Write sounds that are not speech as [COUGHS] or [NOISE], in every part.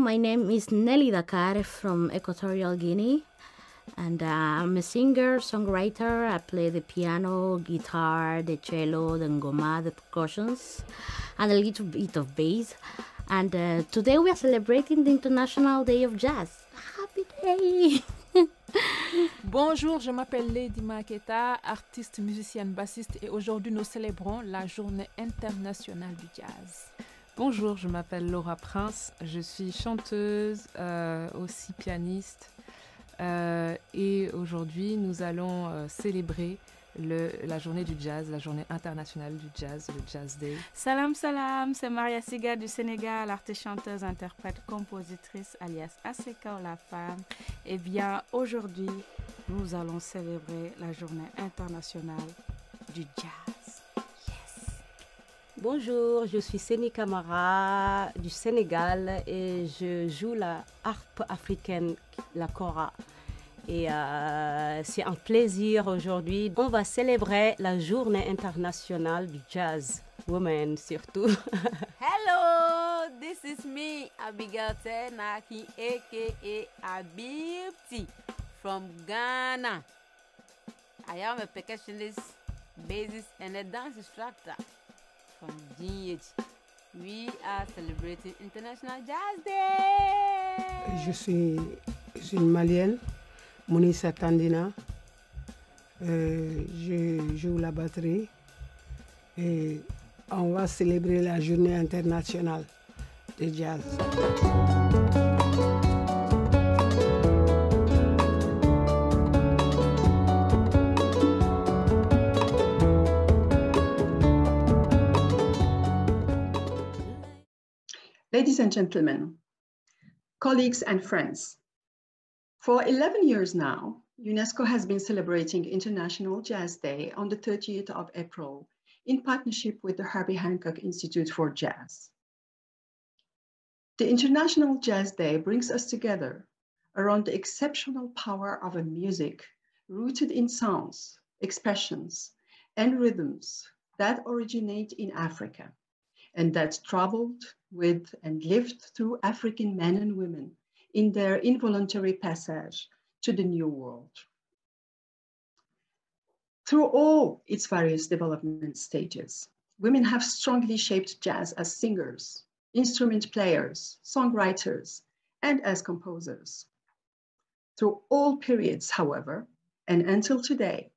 my name is Nelly Dakar from Equatorial Guinea, and uh, I'm a singer, songwriter. I play the piano, guitar, the cello, the ngoma, the percussions, and a little bit of bass. And uh, today we are celebrating the International Day of Jazz. Happy day! [LAUGHS] Bonjour, je m'appelle Lady Maketa, artiste, musicienne, bassiste et aujourd'hui nous célébrons la journée internationale du jazz. Bonjour, je m'appelle Laura Prince, je suis chanteuse, euh, aussi pianiste euh, et aujourd'hui nous allons euh, célébrer le, la journée du jazz, la journée internationale du jazz, le Jazz Day. Salam salam, c'est Maria Siga du Sénégal, artiste chanteuse, interprète, compositrice alias Aseka la femme. Eh bien aujourd'hui nous allons célébrer la journée internationale du jazz. Bonjour, je suis Séni Kamara du Sénégal et je joue la harpe africaine, la kora. Et euh, c'est un plaisir aujourd'hui. On va célébrer la journée internationale du jazz, women surtout. [LAUGHS] Hello, this is me, Abigail Tenaki, aka Abibti, from Ghana. I am a percussionist, bassist, and a dance instructor from GH. We are celebrating International Jazz Day. Je suis, je suis une malienne, Mounissa Tandina. Euh, je joue la batterie et on va célébrer la journée internationale de jazz. Ladies and gentlemen, colleagues and friends, for 11 years now, UNESCO has been celebrating International Jazz Day on the 30th of April in partnership with the Herbie Hancock Institute for Jazz. The International Jazz Day brings us together around the exceptional power of a music rooted in sounds, expressions, and rhythms that originate in Africa and that traveled with and lived through African men and women in their involuntary passage to the New World. Through all its various development stages, women have strongly shaped jazz as singers, instrument players, songwriters, and as composers. Through all periods, however, and until today,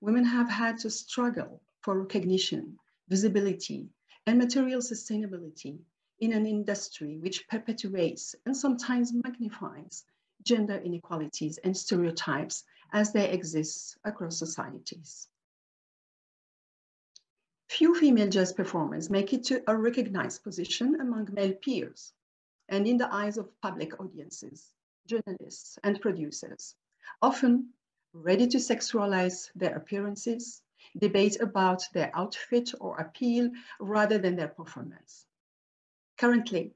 women have had to struggle for recognition, visibility, and material sustainability in an industry which perpetuates and sometimes magnifies gender inequalities and stereotypes as they exist across societies. Few female jazz performers make it to a recognized position among male peers and in the eyes of public audiences, journalists, and producers, often ready to sexualize their appearances, debate about their outfit or appeal rather than their performance. Currently,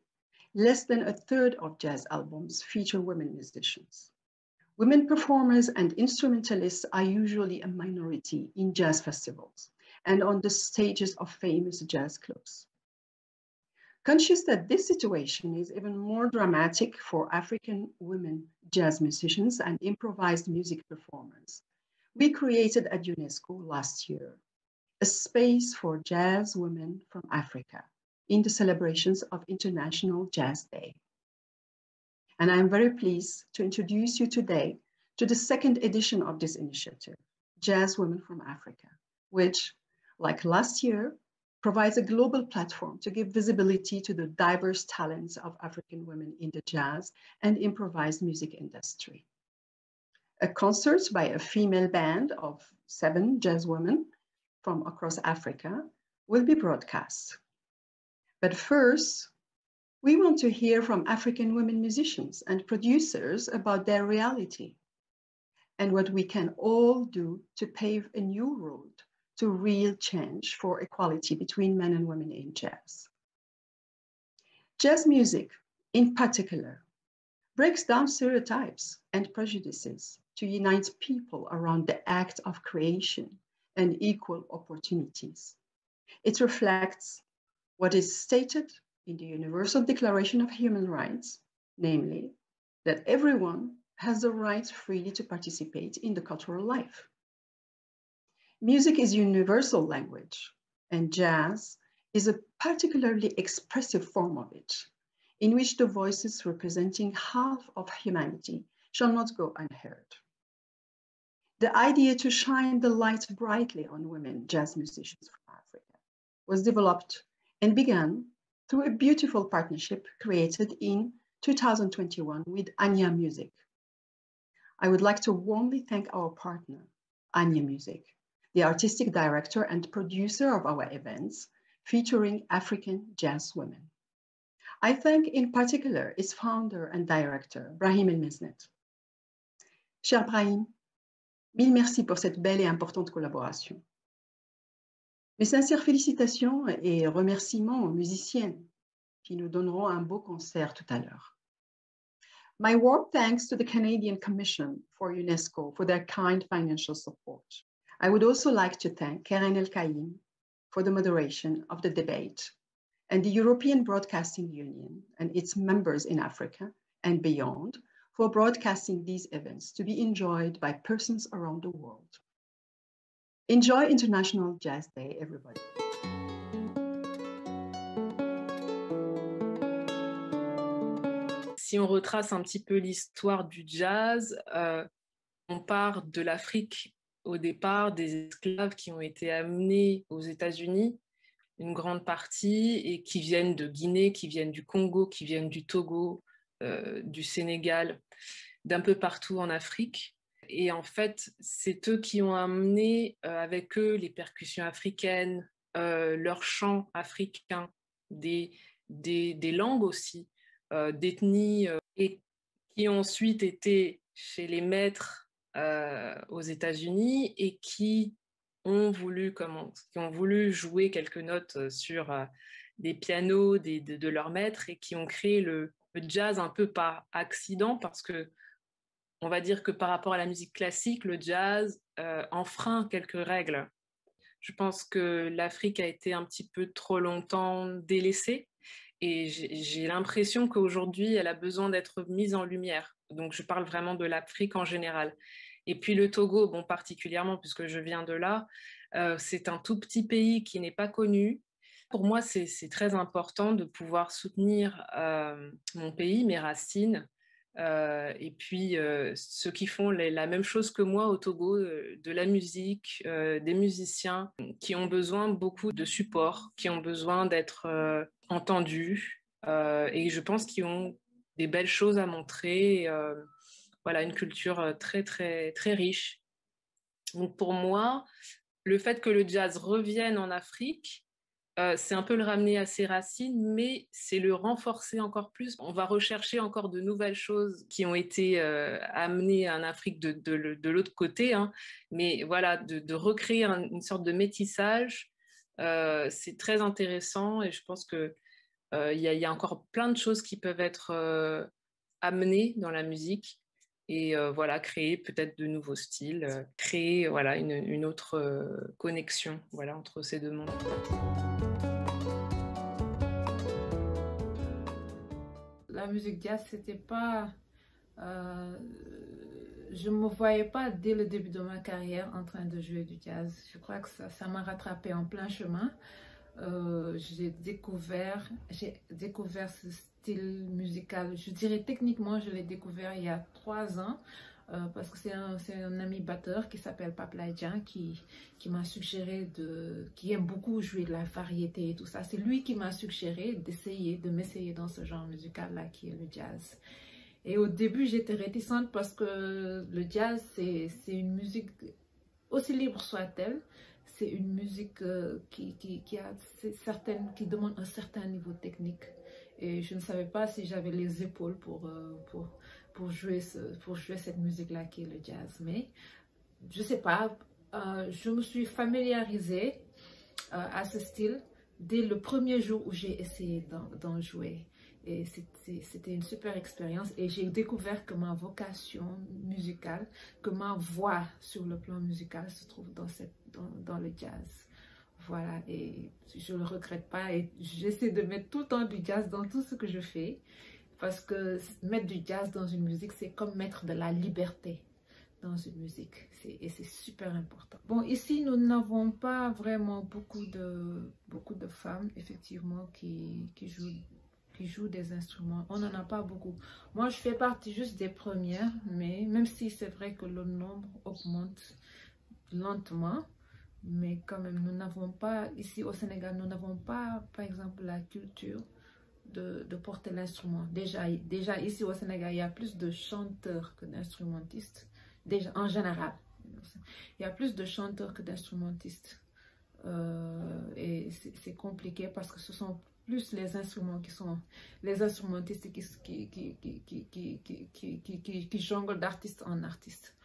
less than a third of jazz albums feature women musicians. Women performers and instrumentalists are usually a minority in jazz festivals and on the stages of famous jazz clubs. Conscious that this situation is even more dramatic for African women jazz musicians and improvised music performers, we created at UNESCO last year a space for jazz women from Africa in the celebrations of International Jazz Day. And I'm very pleased to introduce you today to the second edition of this initiative, Jazz Women from Africa, which, like last year, provides a global platform to give visibility to the diverse talents of African women in the jazz and improvised music industry. A concert by a female band of seven jazz women from across Africa will be broadcast. But first, we want to hear from African women musicians and producers about their reality and what we can all do to pave a new road to real change for equality between men and women in jazz. Jazz music, in particular, breaks down stereotypes and prejudices to unite people around the act of creation and equal opportunities. It reflects what is stated in the Universal Declaration of Human Rights namely, that everyone has the right freely to participate in the cultural life. Music is universal language, and jazz is a particularly expressive form of it, in which the voices representing half of humanity shall not go unheard. The idea to shine the light brightly on women jazz musicians from Africa was developed and began through a beautiful partnership created in 2021 with Anya Music. I would like to warmly thank our partner, Anya Music, the artistic director and producer of our events featuring African jazz women. I thank in particular its founder and director, Brahim El Mesnet. Cher Brahim, mille merci pour cette belle et importante collaboration. Mes sincères félicitations et remerciements aux musiciennes qui nous donneront un beau concert tout à l'heure. My warm thanks to the Canadian Commission for UNESCO for their kind financial support. I would also like to thank Karen El Kaim for the moderation of the debate and the European Broadcasting Union and its members in Africa and beyond for broadcasting these events to be enjoyed by persons around the world. Enjoy International Jazz Day, everybody. Si on retrace un petit peu l'histoire du jazz, euh, on part de l'Afrique au départ, des esclaves qui ont été amenés aux États-Unis, une grande partie, et qui viennent de Guinée, qui viennent du Congo, qui viennent du Togo, du Sénégal, d'un peu partout en Afrique. Et en fait, c'est eux qui ont amené euh, avec eux les percussions africaines, euh, leurs chants africains, des, langues aussi, euh, d'ethnies, euh, et qui ont ensuite été chez les maîtres euh, aux États-Unis et qui ont voulu comment, qui ont voulu jouer quelques notes euh, sur euh, des pianos de, de leurs maîtres et qui ont créé le, le jazz un peu par accident parce que on va dire que par rapport à la musique classique, le jazz euh, enfreint quelques règles. Je pense que l'Afrique a été un petit peu trop longtemps délaissée et j'ai l'impression qu'aujourd'hui, elle a besoin d'être mise en lumière. Donc, je parle vraiment de l'Afrique en général. Et puis le Togo, bon, particulièrement puisque je viens de là, euh, c'est un tout petit pays qui n'est pas connu. Pour moi, c'est très important de pouvoir soutenir mon pays, mes racines, et puis ceux qui font la même chose que moi au Togo, de la musique, des musiciens qui ont besoin beaucoup de support, qui ont besoin d'être entendus et je pense qu'ils ont des belles choses à montrer. voilà, une culture très très très riche. Donc pour moi, le fait que le jazz revienne en Afrique, euh, c'est un peu le ramener à ses racines, mais c'est le renforcer encore plus. On va rechercher encore de nouvelles choses qui ont été euh, amenées en Afrique de, l'autre côté, hein. mais voilà, de, recréer un, une sorte de métissage, euh, c'est très intéressant et je pense que il y, a encore plein de choses qui peuvent être amenées dans la musique et voilà créer peut-être de nouveaux styles, créer voilà une, une autre connexion voilà entre ces deux mondes. La musique jazz c'était pas euh, je me voyais pas dès le début de ma carrière en train de jouer du jazz. Je crois que ça m'a rattrapé en plein chemin. Euh, j'ai découvert, j'ai découvert ce style musical. Je dirais techniquement, je l'ai découvert il y a trois ans. Euh, parce que c'est un, ami batteur qui s'appelle Paplaïdjan qui, qui m'a suggéré de, qui aime beaucoup jouer de la variété et tout ça. C'est lui qui m'a suggéré d'essayer, de m'essayer dans ce genre musical là qui est le jazz. Et au début, j'étais réticente parce que le jazz, c'est une musique, aussi libre soit-elle, c'est une musique euh, qui, qui, qui, a certaines, qui demande un certain niveau technique. Et je ne savais pas si j'avais les épaules pour, euh, pour, pour, jouer ce, pour jouer cette musique-là qui est le jazz. Mais je ne sais pas, euh, je me suis familiarisée euh, à ce style dès le premier jour où j'ai essayé d'en jouer. Et c'était une super expérience. Et j'ai découvert que ma vocation musicale, que ma voix sur le plan musical se trouve dans, cette, dans, dans le jazz. Voilà, et je ne le regrette pas. Et j'essaie de mettre tout le temps du jazz dans tout ce que je fais. Parce que mettre du jazz dans une musique, c'est comme mettre de la liberté dans une musique. Et c'est super important. Bon, ici, nous n'avons pas vraiment beaucoup de, beaucoup de femmes, effectivement, qui, qui, jouent, qui jouent des instruments. On n'en a pas beaucoup. Moi, je fais partie juste des premières, mais même si c'est vrai que le nombre augmente lentement, mais quand même, nous n'avons pas, ici au Sénégal, nous n'avons pas, par exemple, la culture de, porter l'instrument. Déjà, déjà, ici au Sénégal, il y a plus de chanteurs que d'instrumentistes, déjà, en général. Il y a plus de chanteurs que d'instrumentistes. Euh, et c'est compliqué parce que ce sont plus les instruments qui sont les instrumentistes qui, qui, qui, qui, qui, qui, qui jonglent d'artiste en artiste.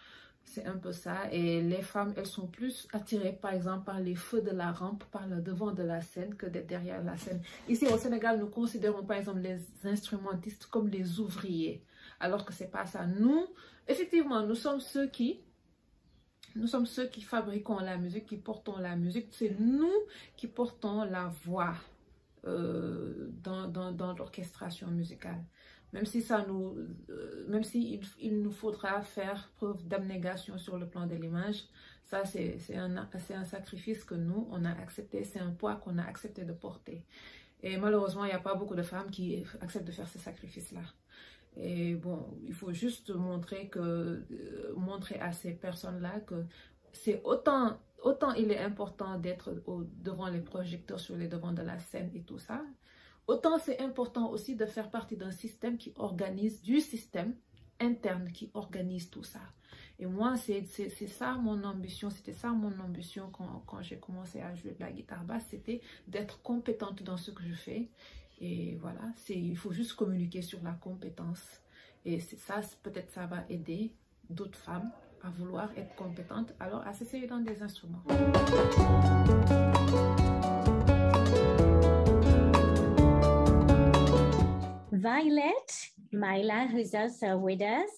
C'est un peu ça. Et les femmes, elles sont plus attirées, par exemple, par les feux de la rampe, par le devant de la scène que derrière la scène. Ici, au Sénégal, nous considérons, par exemple, les instrumentistes comme les ouvriers. Alors que c'est pas ça. Nous, effectivement, nous sommes ceux qui nous sommes ceux qui fabriquons la musique, qui portons la musique. C'est nous qui portons la voix euh, dans, dans, dans l'orchestration musicale. Même si ça nous, euh, même si il, nous faudra faire preuve d'abnégation sur le plan de l'image, ça c'est un, un sacrifice que nous, on a accepté, c'est un poids qu'on a accepté de porter. Et malheureusement, il n'y a pas beaucoup de femmes qui acceptent de faire ce sacrifice-là. Et bon, il faut juste montrer, que, euh, montrer à ces personnes-là que c'est autant, autant il est important d'être devant les projecteurs sur les devants de la scène et tout ça. Autant c'est important aussi de faire partie d'un système qui organise, du système interne qui organise tout ça. Et moi, c'est ça mon ambition, c'était ça mon ambition quand, j'ai commencé à jouer de la guitare basse, c'était d'être compétente dans ce que je fais et voilà, il faut juste communiquer sur la compétence. Et ça, peut-être ça va aider d'autres femmes à vouloir être compétentes, alors à s'essayer dans des instruments. Violet, Myla, who's also with us,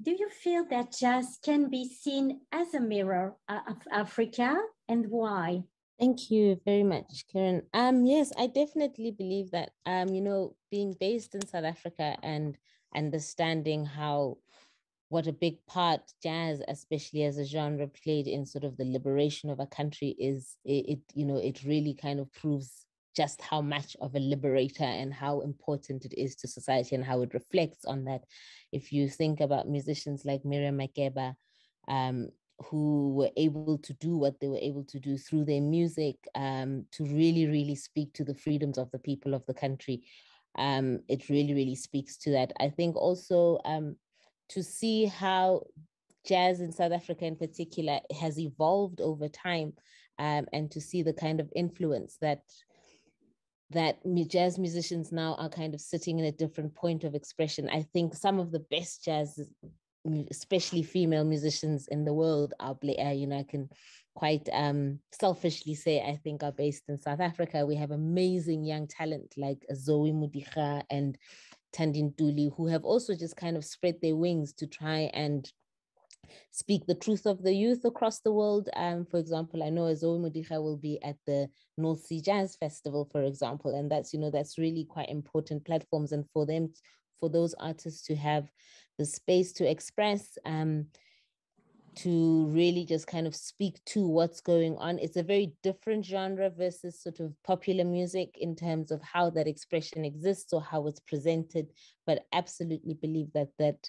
do you feel that jazz can be seen as a mirror of Africa and why? Thank you very much, Karen. Um, yes, I definitely believe that. Um, you know, being based in South Africa and understanding how what a big part jazz, especially as a genre, played in sort of the liberation of a country is it, it you know, it really kind of proves just how much of a liberator and how important it is to society and how it reflects on that. If you think about musicians like Miriam Makeba, um, who were able to do what they were able to do through their music um, to really, really speak to the freedoms of the people of the country. Um, it really, really speaks to that. I think also um, to see how jazz in South Africa in particular has evolved over time um, and to see the kind of influence that that jazz musicians now are kind of sitting in a different point of expression. I think some of the best jazz especially female musicians in the world are, uh, you know, I can quite um, selfishly say I think are based in South Africa. We have amazing young talent like Zoe Mudicha and Tandin Duli who have also just kind of spread their wings to try and speak the truth of the youth across the world. Um, for example, I know Zoe Mudicha will be at the North Sea Jazz Festival, for example, and that's, you know, that's really quite important platforms. And for them, for those artists to have the space to express, um, to really just kind of speak to what's going on. It's a very different genre versus sort of popular music in terms of how that expression exists or how it's presented, but absolutely believe that that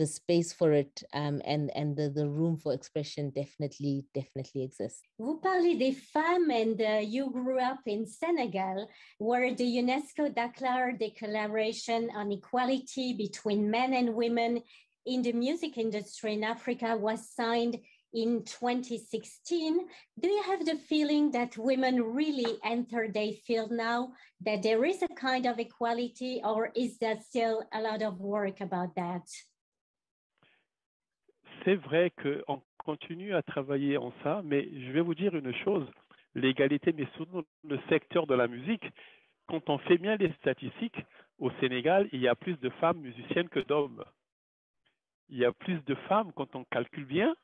the space for it um, and, and the, the room for expression definitely, definitely exists. Vous parlez des femmes and uh, you grew up in Senegal where the UNESCO declared Declaration on Equality between men and women in the music industry in Africa was signed in 2016. Do you have the feeling that women really enter their field now, that there is a kind of equality, or is there still a lot of work about that? C'est vrai qu'on continue à travailler en ça, mais je vais vous dire une chose, l'égalité, mais surtout le secteur de la musique, quand on fait bien les statistiques, au Sénégal, il y a plus de femmes musiciennes que d'hommes. Il y a plus de femmes, quand on calcule bien,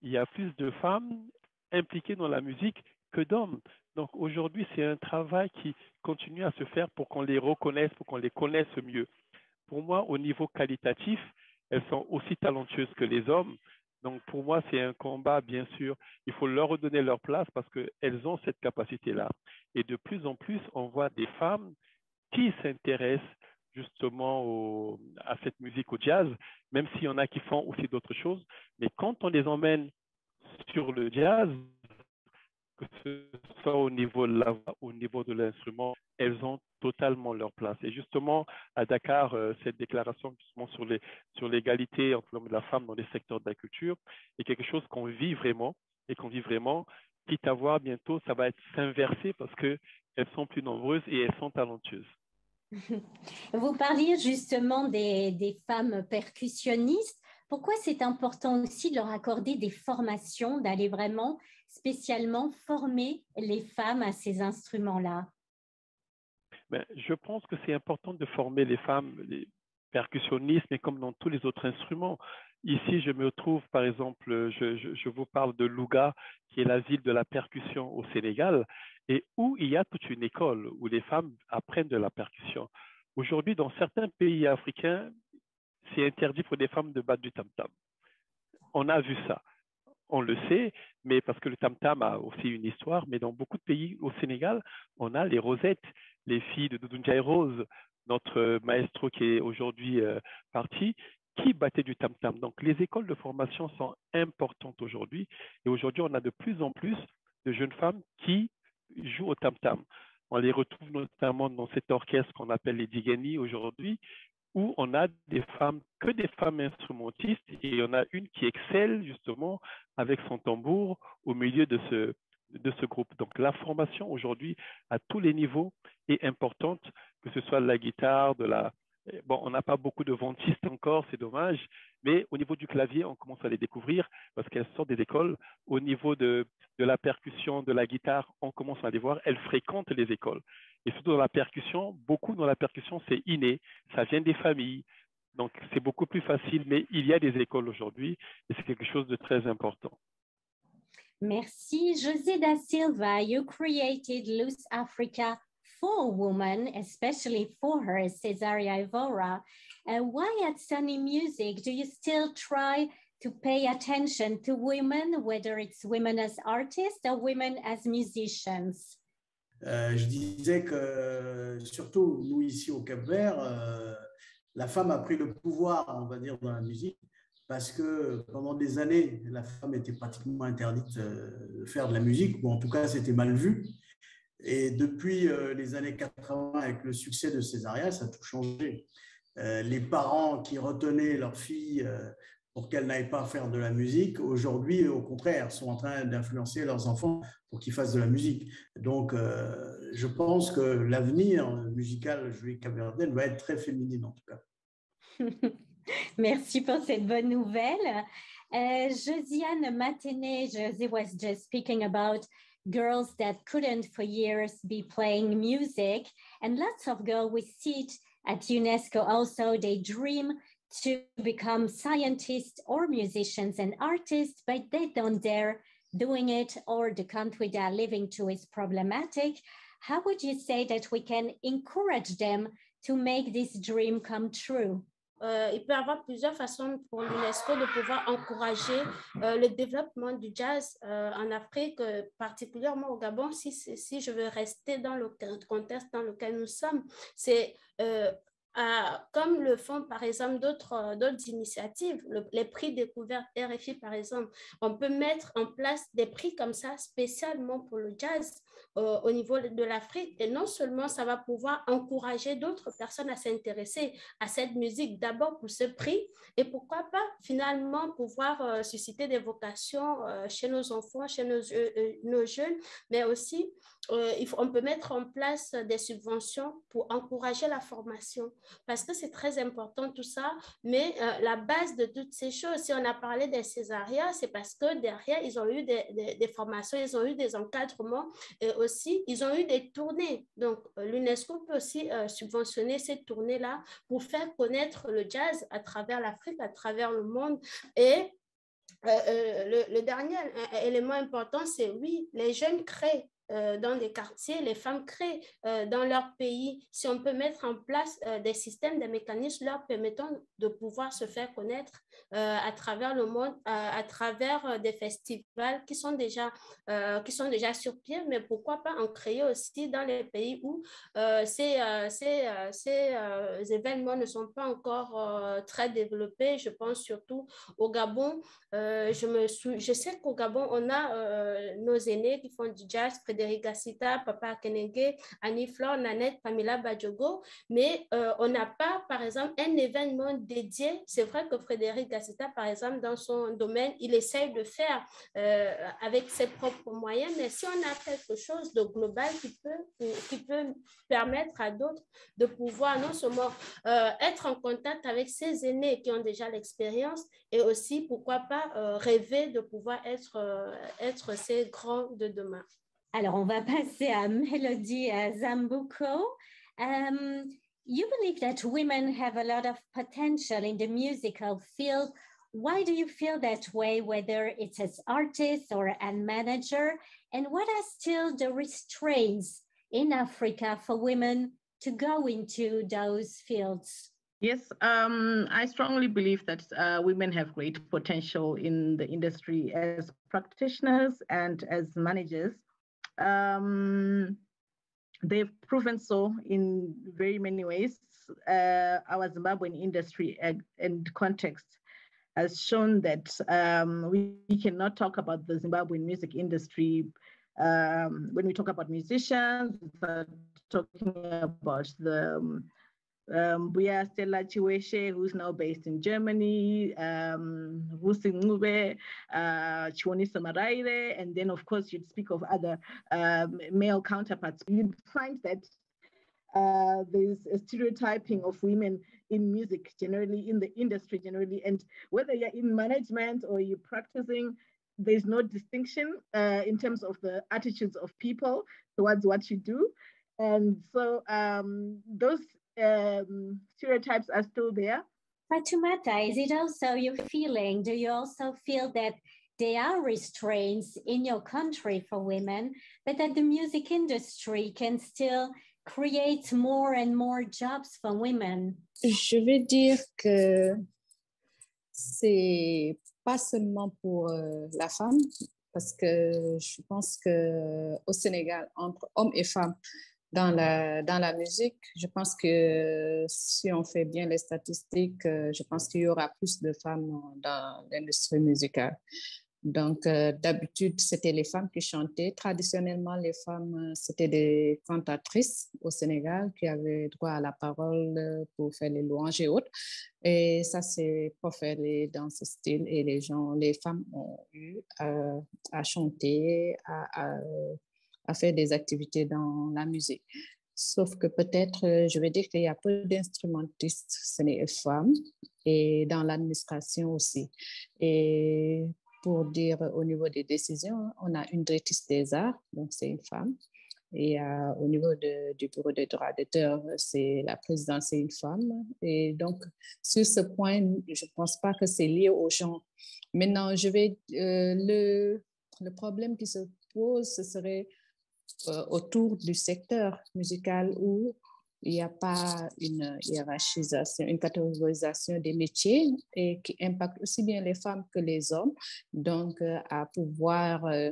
il y a plus de femmes impliquées dans la musique que d'hommes. Donc aujourd'hui, c'est un travail qui continue à se faire pour qu'on les reconnaisse, pour qu'on les connaisse mieux pour moi, au niveau qualitatif, elles sont aussi talentueuses que les hommes. Donc pour moi, c'est un combat, bien sûr. Il faut leur redonner leur place parce qu'elles ont cette capacité-là. Et de plus en plus, on voit des femmes qui s'intéressent justement à cette musique, au jazz, même s'il y en a qui font aussi d'autres choses. Mais quand on les emmène sur le jazz, que ce soit au niveau de l'instrument, elles ont totalement leur place. Et justement, à Dakar, euh, cette déclaration justement sur l'égalité entre l'homme et la femme dans les secteurs de la culture est quelque chose qu'on vit vraiment et qu'on vit vraiment. Quitte à voir bientôt, ça va être s'inverser parce que elles sont plus nombreuses et elles sont talentueuses. [LAUGHS] Vous parliez justement des femmes percussionnistes. Pourquoi c'est important aussi de leur accorder des formations, d'aller vraiment spécialement former les femmes à ces instruments-là? Ben, Je pense que c'est important de former les femmes, les percussionnistes, mais comme dans tous les autres instruments. Ici, je me trouve, par exemple, je, vous parle de Louga, qui est la ville de la percussion au Sénégal, et où il y a toute une école où les femmes apprennent de la percussion. Aujourd'hui, dans certains pays africains, c'est interdit pour des femmes de battre du tam-tam. On a vu ça. On le sait, mais parce que le tam-tam a aussi une histoire, mais dans beaucoup de pays au Sénégal, on a les rosettes, les filles de Doudou Rose, notre maestro qui est aujourd'hui euh, parti, qui battaient du tam-tam. Donc les écoles de formation sont importantes aujourd'hui, et aujourd'hui on a de plus en plus de jeunes femmes qui jouent au tam-tam. On les retrouve notamment dans cet orchestre qu'on appelle les Digani aujourd'hui, où on a des femmes, que des femmes instrumentistes, et il y en a une qui excelle justement avec son tambour au milieu de ce, de ce groupe. Donc la formation aujourd'hui à tous les niveaux est importante, que ce soit de la guitare, de la... Bon, on n'a pas beaucoup de ventistes encore, c'est dommage, mais au niveau du clavier, on commence à les découvrir parce qu'elles sortent des écoles. Au niveau de, de la percussion, de la guitare, on commence à les voir. Elles fréquentent les écoles. Et surtout dans la percussion, beaucoup dans la percussion, c'est inné, ça vient des familles. Donc c'est beaucoup plus facile, mais il y a des écoles aujourd'hui et c'est quelque chose de très important. Merci. José da Silva, you created Loose Africa for women, especially for her, Cesaria Ivora. Uh, why at Sunny Music do you still try to pay attention to women, whether it's women as artists or women as musicians? Euh, je disais que, surtout nous ici au Cap-Vert, euh, la femme a pris le pouvoir, on va dire, dans la musique, parce que pendant des années, la femme était pratiquement interdite euh, de faire de la musique, ou en tout cas, c'était mal vu. Et depuis les années 80, avec le succès de Césaria, ça a tout changé. les parents qui retenaient leurs filles pour qu'elles n'aillent pas faire de la musique, aujourd'hui, au contraire, sont en train d'influencer leurs enfants pour qu'ils fassent de la musique. Donc, euh, je pense que l'avenir musical juif capverdienne va être très féminine, en tout cas. [LAUGHS] Merci pour cette bonne nouvelle. Uh, Josiane Matenet, Josie was just speaking about girls that couldn't for years be playing music. And lots of girls we see at UNESCO also, they dream to become scientists or musicians and artists, but they don't dare doing it or the country they are living to is problematic. How would you say that we can encourage them to make this dream come true? Euh, il peut y avoir plusieurs façons pour l'UNESCO de pouvoir encourager euh, le développement du jazz euh, en Afrique, euh, particulièrement au Gabon. Si, si je veux rester dans le contexte dans lequel nous sommes, c'est euh, comme le font par exemple d'autres euh, initiatives, les prix découvertes RFI par exemple, on peut mettre en place des prix comme ça spécialement pour le jazz euh, au niveau de l'Afrique. Et non seulement ça va pouvoir encourager d'autres personnes à s'intéresser à cette musique, d'abord pour ce prix, et pourquoi pas finalement pouvoir susciter des vocations chez nos enfants, chez nos jeunes, mais aussi faut, on peut mettre en place des subventions pour encourager la formation parce que c'est très important tout ça. Mais euh, la base de toutes ces choses, si on a parlé des césariens, c'est parce que derrière, ils ont eu des, des, formations, ils ont eu des encadrements et aussi, ils ont eu des tournées. Donc, euh, l'UNESCO peut aussi euh, subventionner ces tournées-là pour faire connaître le jazz à travers l'Afrique, à travers le monde. Et le, dernier élément important, c'est oui, les jeunes créent dans des quartiers, les femmes créent dans leur pays. Si on peut mettre en place des systèmes, des mécanismes leur permettant de pouvoir se faire connaître à travers le monde, à travers des festivals qui sont déjà, qui sont déjà sur pied, mais pourquoi pas en créer aussi dans les pays où ces, ces, ces événements ne sont pas encore très développés. Je pense surtout au Gabon. je, me je sais qu'au Gabon, on a nos aînés qui font du jazz, Frédéric Gassita, Papa Kenenge, Annie Flore, Nanette, Pamela Badjogo, mais on n'a pas, par exemple, un événement dédié. C'est vrai que Frédéric Par exemple, dans son domaine, il essaye de faire avec ses propres moyens, mais si on a quelque chose de global qui peut, qui peut permettre à d'autres de pouvoir non seulement être en contact avec ces aînés qui ont déjà l'expérience et aussi, pourquoi pas, rêver de pouvoir être, être ces grands de demain. Alors, on va [LAUGHS] passer à Mélodie Zambuco. Um, you believe that women have a lot of potential in the musical field. Why do you feel that way, whether it's as artists or a manager? And what are still the restraints in Africa for women to go into those fields? Yes, um, I strongly believe that uh, women have great potential in the industry as practitioners and as managers. Um, they've proven so in very many ways. Uh, our Zimbabwean industry and, context has shown that um, we, we, cannot talk about the Zimbabwean music industry um, when we talk about musicians, talking about the um, um, we are Stella Chiweshe, who's now based in Germany, um, Rusi Ngube, uh, Chiwonisa Maraire, and then of course you'd speak of other um, male counterparts. You'd find that uh, there's a stereotyping of women in music generally, in the industry generally, and whether you're in management or you're practicing, there's no distinction uh, in terms of the attitudes of people towards what you do. And so um, those um, stereotypes are still there. Fatumata, is it also your feeling? Do you also feel that there are restraints in your country for women, but that the music industry can still create more and more jobs for women? Je vais dire que c'est pas seulement pour euh, la femme, parce que je pense que au Sénégal, entre hommes et femmes, dans la, dans la musique, je pense que si on fait bien les statistiques, euh, je pense qu'il y aura plus de femmes dans l'industrie musicale. Donc, euh, d'habitude, c'était les femmes qui chantaient. Traditionnellement, les femmes, euh, c'était des cantatrices au Sénégal qui avaient droit à la parole pour faire les louanges et autres. Et ça s'est proféré dans ce style et les gens, les femmes ont eu à chanter, à à faire des activités dans la musique. Sauf que peut-être, euh, je vais dire qu'il y a peu d'instrumentistes, ce n'est femmes, et dans l'administration aussi. Et pour dire au niveau des décisions, on a une directrice des arts, donc c'est une femme. Et euh, au niveau du bureau des droits d'auteur, c'est la présidente, c'est une femme. Et donc, sur ce point, je ne pense pas que c'est lié aux gens. Maintenant, je vais, euh, le, le problème qui se pose, ce serait euh, autour du secteur musical où il n'y a pas une hiérarchisation, une catégorisation des métiers et qui impacte aussi bien les femmes que les hommes, donc euh, à pouvoir euh,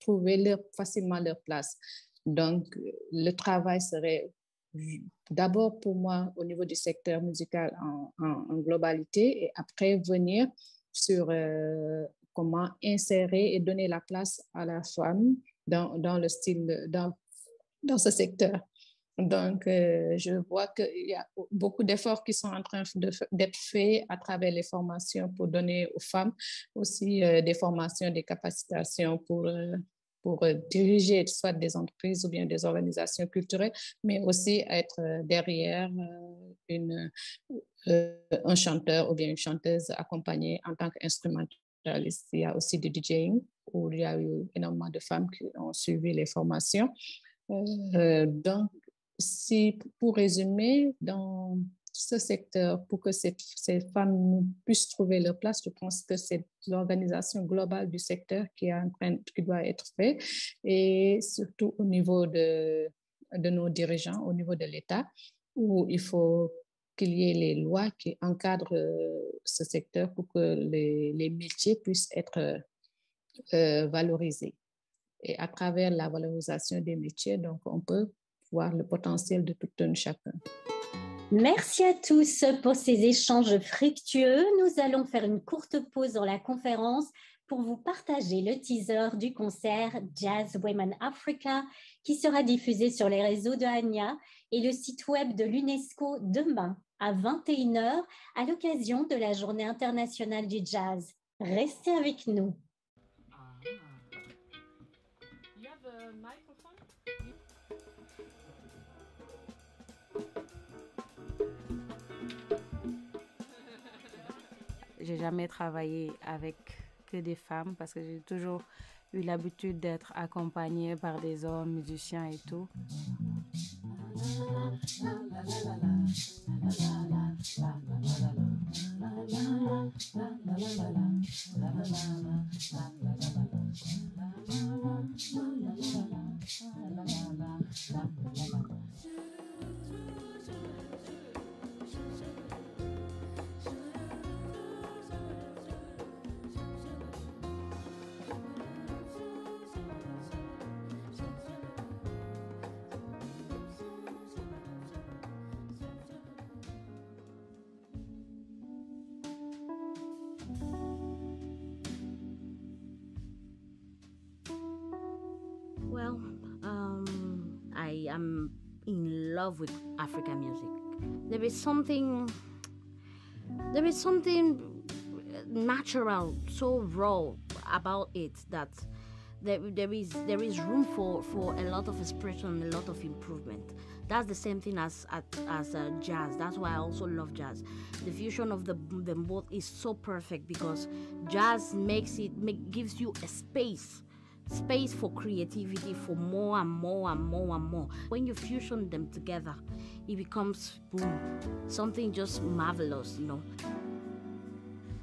trouver facilement leur place. Donc, le travail serait d'abord pour moi au niveau du secteur musical en, globalité et après venir sur comment insérer et donner la place à la femme dans, le style, dans, dans ce secteur. Donc, euh, je vois qu'il y a beaucoup d'efforts qui sont en train d'être faits à travers les formations pour donner aux femmes aussi euh, des formations, des capacitations pour, euh, pour diriger soit des entreprises ou bien des organisations culturelles, mais aussi être derrière une, un chanteur ou bien une chanteuse accompagnée en tant qu'instrumentaliste. Il y a aussi du DJing où il y a eu énormément de femmes qui ont suivi les formations. Euh, donc, si, pour résumer, dans, ce secteur pour que ces, ces, femmes puissent trouver leur place, je pense que c'est l'organisation globale du secteur qui, est qui doit être faite et surtout au niveau de, de nos dirigeants, au niveau de l'État, où il faut qu'il y ait les lois qui encadrent euh, ce secteur pour que les, métiers puissent être euh, valorisés. Et à travers la valorisation des métiers, donc on peut voir le potentiel de tout un chacun. Merci à tous pour ces échanges fructueux. Nous allons faire une courte pause dans la conférence pour vous partager le teaser du concert Jazz Women Africa qui sera diffusé sur les réseaux de Anya et le site web de l'UNESCO demain à 21h à l'occasion de la Journée internationale du jazz. Restez avec nous. [LAUGHS] j'ai jamais travaillé avec que des femmes parce que j'ai toujours eu l'habitude d'être accompagnée par des hommes musiciens et tout. la la la la love with African music. There is something, there is something natural, so raw about it that there, there is there is room for, for a lot of expression, a lot of improvement. That's the same thing as as, as uh, jazz. That's why I also love jazz. The fusion of the them both is so perfect because jazz makes it make, gives you a space space for creativity for more and more and more and more. When you fusion them together, it becomes boom, something just marvelous, you know.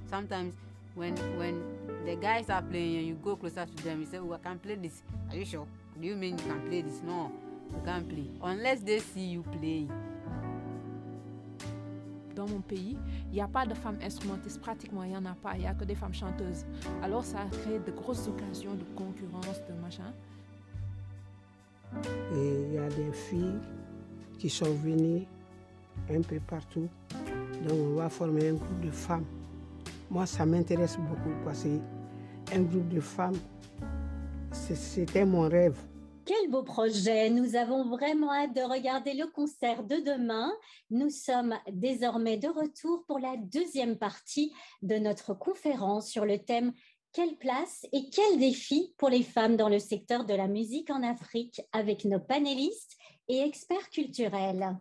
Sometimes when when the guys are playing and you go closer to them, you say, "Oh, I can play this." Are you sure? Do you mean you can play this? No, you can't play unless they see you playing. Dans mon pays, il n'y a pas de femmes instrumentistes, pratiquement il n'y en a pas, il n'y a que des femmes chanteuses. Alors ça a créé de grosses occasions de concurrence, de machin. Et il y a des filles qui sont venues un peu partout. Donc on va former un groupe de femmes. Moi, ça m'intéresse beaucoup parce qu'un groupe de femmes, c'était mon rêve. Quel beau projet Nous avons vraiment hâte de regarder le concert de demain. Nous sommes désormais de retour pour la deuxième partie de notre conférence sur le thème Quelle place et quels défis pour les femmes dans le secteur de la musique en Afrique? avec nos panélistes et experts culturels.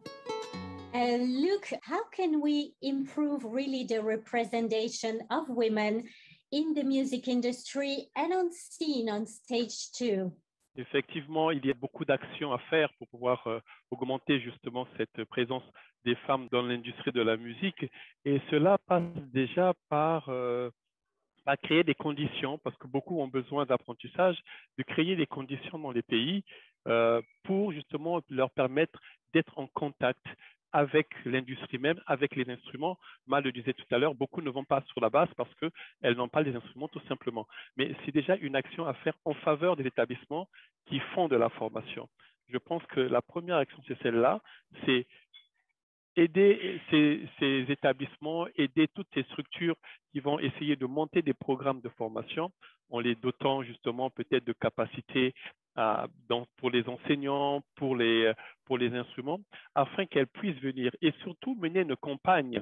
Uh, look, how can we improve really the representation of women in the music industry and on stage too? Effectivement, il y a beaucoup d'actions à faire pour pouvoir euh, augmenter justement cette présence des femmes dans l'industrie de la musique. Et cela passe déjà par, euh, créer des conditions, parce que beaucoup ont besoin d'apprentissage, de créer des conditions dans les pays euh, pour justement leur permettre d'être en contact avec l'industrie même, avec les instruments. Mal le disait tout à l'heure, beaucoup ne vont pas sur la base parce qu'elles n'ont pas les instruments tout simplement. Mais c'est déjà une action à faire en faveur des établissements qui font de la formation. Je pense que la première action, c'est celle-là, c'est aider ces, ces, établissements, aider toutes ces structures qui vont essayer de monter des programmes de formation en les dotant justement peut-être de capacités dans, pour les enseignants, pour les, les instruments, afin qu'elles puissent venir et surtout mener une campagne.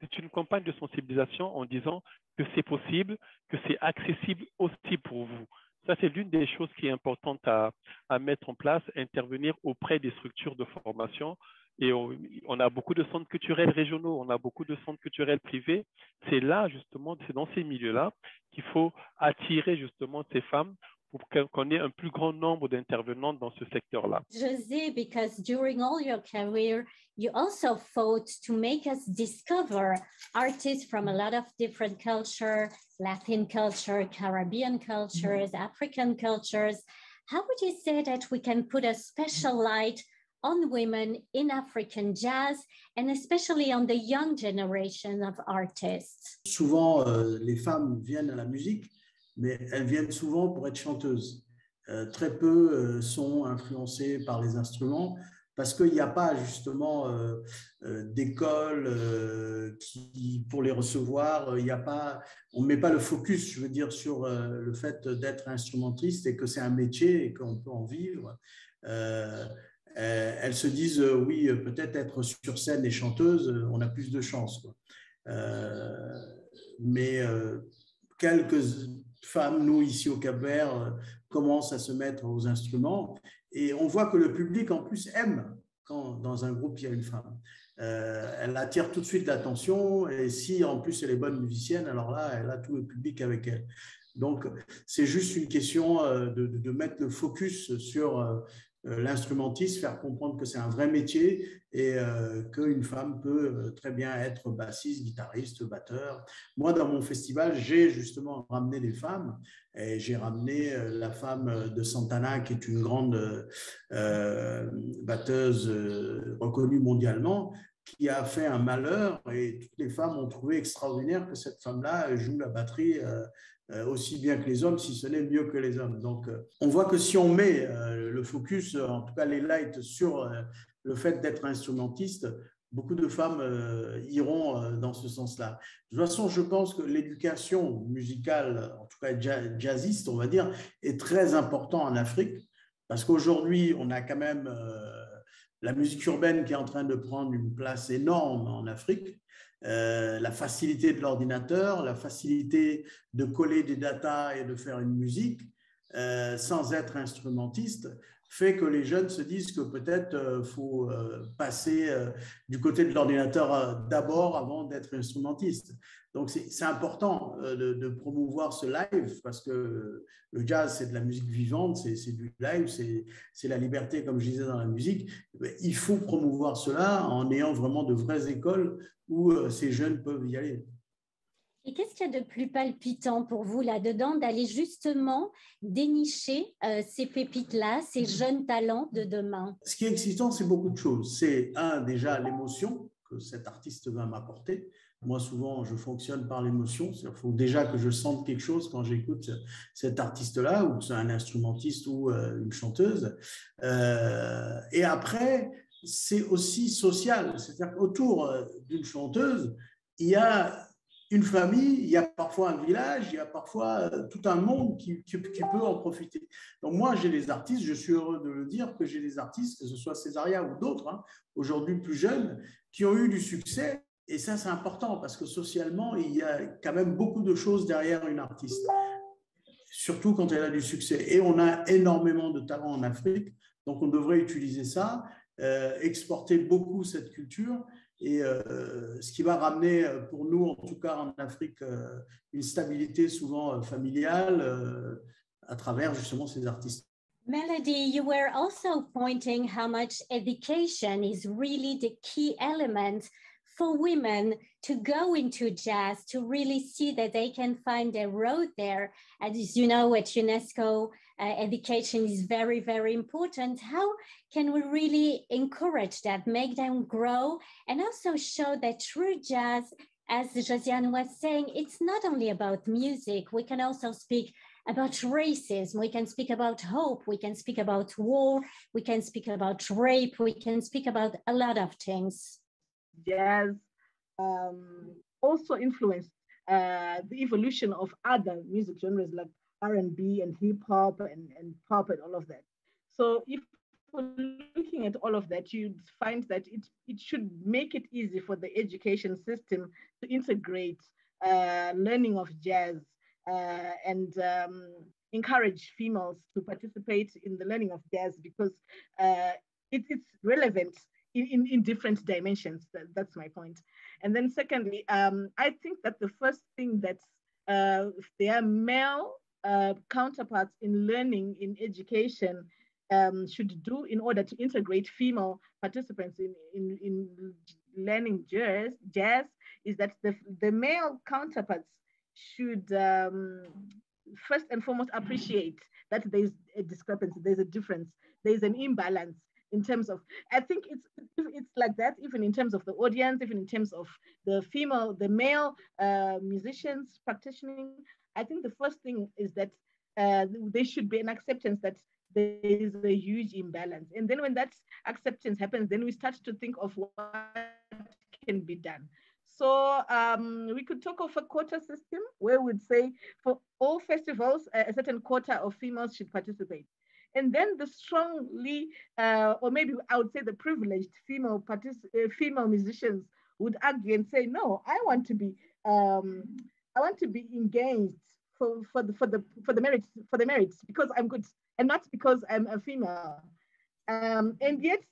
C'est une campagne de sensibilisation en disant que c'est possible, que c'est accessible aussi pour vous. Ça, c'est l'une des choses qui est importante à, mettre en place, intervenir auprès des structures de formation. Et on, a beaucoup de centres culturels régionaux, on a beaucoup de centres culturels privés. C'est là, justement, c'est dans ces milieux-là qu'il faut attirer justement ces femmes pour qu'on ait un plus grand nombre d'intervenants dans ce secteur-là. José, because during all your career, you also fought to make us discover artists from a lot of different culture, Latin culture, Caribbean cultures, mm -hmm. African cultures. How would you say that we can put a special light on women in African jazz and especially on the young generation of artists? Souvent, euh, les femmes viennent à la musique, mais elles viennent souvent pour être chanteuses. Euh, très peu euh, sont influencées par les instruments parce qu'il n'y a pas justement euh, d'école qui pour les recevoir, il y a pas, on ne met pas le focus, je veux dire, sur le fait d'être instrumentiste et que c'est un métier et qu'on peut en vivre. elles se disent, oui, peut-être être sur scène et chanteuse, on a plus de chance. mais quelques femmes, nous ici au Cap-Vert, commencent à se mettre aux instruments et on voit que le public, en plus, aime quand dans un groupe, il y a une femme. Euh, elle attire tout de suite l'attention et si en plus elle est bonne musicienne, alors là, elle a tout le public avec elle. Donc, c'est juste une question euh, de, mettre le focus sur euh, euh, l'instrumentiste, faire comprendre que c'est un vrai métier et euh, qu'une femme peut euh, très bien être bassiste, guitariste, batteur. Moi, dans mon festival, j'ai justement ramené des femmes et j'ai ramené la femme de Santana, qui est une grande batteuse reconnue mondialement, qui a fait un malheur et toutes les femmes ont trouvé extraordinaire que cette femme-là joue la batterie euh, aussi bien que les hommes, si ce n'est mieux que les hommes. Donc, euh, on voit que si on met euh, le focus, en tout cas les lights, sur le fait d'être instrumentiste, beaucoup de femmes iront dans ce sens-là. De toute façon, je pense que l'éducation musicale, en tout cas jazziste, on va dire, est très importante en Afrique, parce qu'aujourd'hui, on a quand même la musique urbaine qui est en train de prendre une place énorme en Afrique. Euh, la facilité de l'ordinateur, la facilité de coller des datas et de faire une musique euh, sans être instrumentiste, fait que les jeunes se disent que peut-être il euh, faut passer du côté de l'ordinateur d'abord avant d'être instrumentiste. Donc c'est important de, promouvoir ce live parce que le jazz, c'est de la musique vivante, c'est du live, c'est la liberté, comme je disais dans la musique. Il faut promouvoir cela en ayant vraiment de vraies écoles où euh, ces jeunes peuvent y aller. Et qu'est-ce qu'il y a de plus palpitant pour vous là-dedans d'aller justement dénicher euh, ces pépites-là, ces jeunes talents de demain? Ce qui est excitant, c'est beaucoup de choses. C'est un, déjà l'émotion que cet artiste va m'apporter. Moi, souvent, je fonctionne par l'émotion. Il faut déjà que je sente quelque chose quand j'écoute cet artiste-là, ou c'est un instrumentiste ou euh, une chanteuse. et après, c'est aussi social. C'est-à-dire qu'autour euh, d'une chanteuse, il y a une famille, il y a parfois un village, il y a parfois euh, tout un monde qui, peut en profiter. Donc moi, j'ai des artistes, je suis heureux de le dire, que j'ai des artistes, que ce soit Césaria ou d'autres, hein, aujourd'hui plus jeunes, qui ont eu du succès. Et ça, c'est important parce que socialement, il y a quand même beaucoup de choses derrière une artiste, surtout quand elle a du succès. Et on a énormément de talents en Afrique, donc on devrait utiliser ça. Euh, exporter beaucoup cette culture et euh, ce qui va ramener euh, pour nous, en tout cas en Afrique, une stabilité souvent familiale à travers justement ces artistes. Melody, you were also pointing how much education is really the key element for women to go into jazz, to really see that they can find their road there. As you know, at UNESCO, education is very, very important. How can we really encourage that, make them grow, and also show that true jazz, as Josiane was saying, it's not only about music. We can also speak about racism. We can speak about hope. We can speak about war. We can speak about rape. We can speak about a lot of things. Jazz um, also influenced uh, the evolution of other music genres like R&B and hip hop and, and pop and all of that. So if looking at all of that, you'd find that it, it should make it easy for the education system to integrate uh, learning of jazz uh, and um, encourage females to participate in the learning of jazz because uh, it, it's relevant in, in, in different dimensions. That, that's my point. And then secondly, um, I think that the first thing that uh, if they are male uh, counterparts in learning, in education, um, should do in order to integrate female participants in, in, in learning jazz, jazz is that the, the male counterparts should um, first and foremost appreciate that there's a discrepancy, there's a difference, there's an imbalance in terms of, I think it's it's like that even in terms of the audience, even in terms of the female, the male uh, musicians practicing. I think the first thing is that uh, there should be an acceptance that there is a huge imbalance. And then when that acceptance happens, then we start to think of what can be done. So um, we could talk of a quota system where we'd say for all festivals, a certain quota of females should participate. And then the strongly, uh, or maybe I would say the privileged female uh, female musicians would argue and say, no, I want to be, um, I want to be engaged for, for the for the for the merits for the merits because I'm good and not because I'm a female. Um, and yet,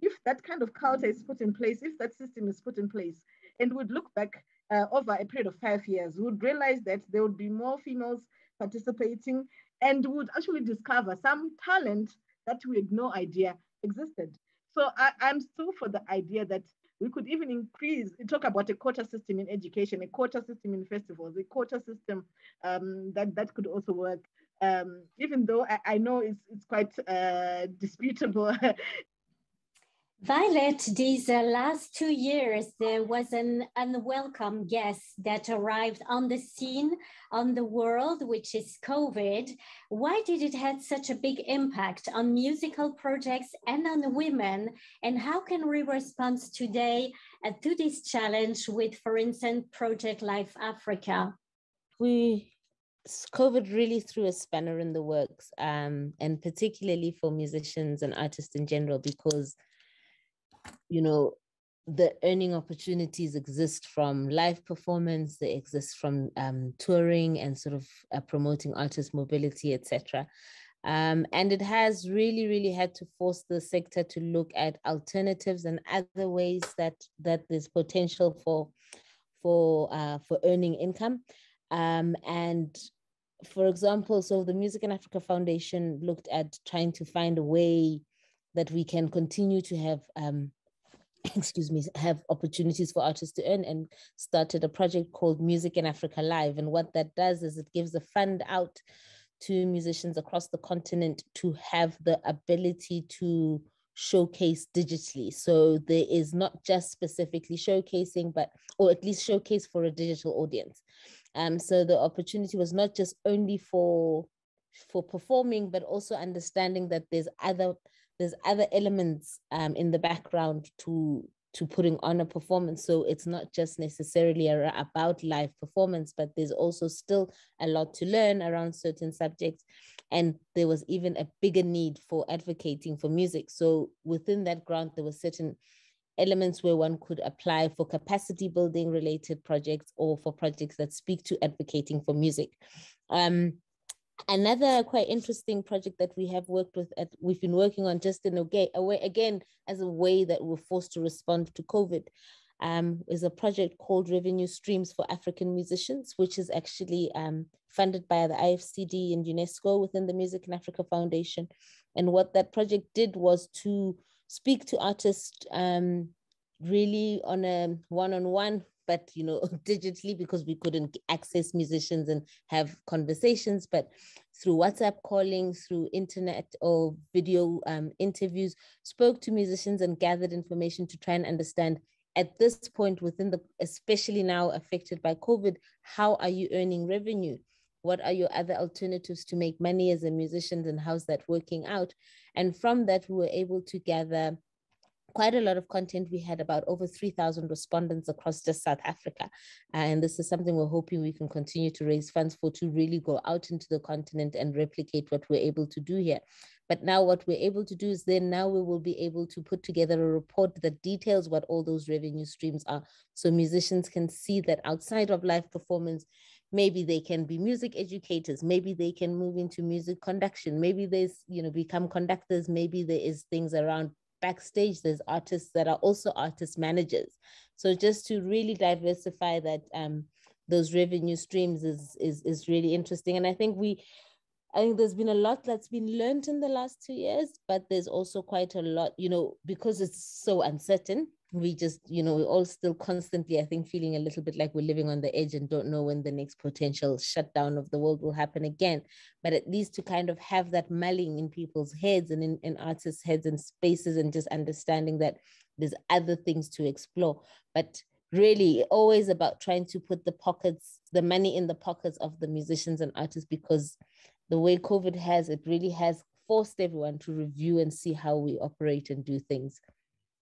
if that kind of culture is put in place, if that system is put in place, and would look back uh, over a period of five years, would realize that there would be more females participating and would actually discover some talent that we had no idea existed. So I, I'm still for the idea that we could even increase, talk about a quota system in education, a quota system in festivals, a quota system um, that, that could also work. Um, even though I, I, know it's, it's quite uh, disputable [LAUGHS] Violet, these uh, last two years, there was an unwelcome guest that arrived on the scene, on the world, which is COVID. Why did it have such a big impact on musical projects and on women? And how can we respond today uh, to this challenge with, for instance, Project Life Africa? We COVID really threw a spanner in the works, um, and particularly for musicians and artists in general, because you know the earning opportunities exist from live performance they exist from um, touring and sort of uh, promoting artist mobility etc um, and it has really really had to force the sector to look at alternatives and other ways that that there's potential for for uh, for earning income. Um, and for example so the music in africa foundation looked at trying to find a way that we can continue to have um, [COUGHS] excuse me, have opportunities for artists to earn and started a project called Music in Africa Live. And what that does is it gives a fund out to musicians across the continent to have the ability to showcase digitally. So there is not just specifically showcasing, but or at least showcase for a digital audience. Um, so the opportunity was not just only for for performing, but also understanding that there's other there's other elements um, in the background to to putting on a performance. So it's not just necessarily about live performance but there's also still a lot to learn around certain subjects. And there was even a bigger need for advocating for music. So within that grant there were certain elements where one could apply for capacity building related projects or for projects that speak to advocating for music. Um, another quite interesting project that we have worked with at, we've been working on just in a, way, again as a way that we're forced to respond to covid um, is a project called revenue streams for african musicians which is actually um, funded by the ifcd and unesco within the music in africa foundation. And what that project did was to speak to artists um, really on a one-on-one but you know [LAUGHS] digitally because we couldn't access musicians and have conversations but through whatsapp calling through internet or video um, interviews spoke to musicians and gathered information to try and understand at this point within the especially now affected by covid how are you earning revenue? What are your other alternatives to make money as a musician and how's that working out? And from that we were able to gather quite a lot of content. We had about over 3,000 respondents across just South Africa. And this is something we're hoping we can continue to raise funds for to really go out into the continent and replicate what we're able to do here. But now what we're able to do is then now we will be able to put together a report that details what all those revenue streams are. So musicians can see that outside of live performance, maybe they can be music educators maybe they can move into music conduction maybe there's you know become conductors maybe there is things around backstage there's artists that are also artist managers so just to really diversify that um, those revenue streams is is is really interesting. And I think we I think there's been a lot that's been learned in the last two years, but there's also quite a lot, you know, because it's so uncertain. We just, you know, we're all still constantly, I think, feeling a little bit like we're living on the edge and don't know when the next potential shutdown of the world will happen again. But at least to kind of have that mulling in people's heads and in, in artists' heads and spaces and just understanding that there's other things to explore. But really always about trying to put the pockets, the money in the pockets of the musicians and artists because the way COVID has, it really has forced everyone to review and see how we operate and do things.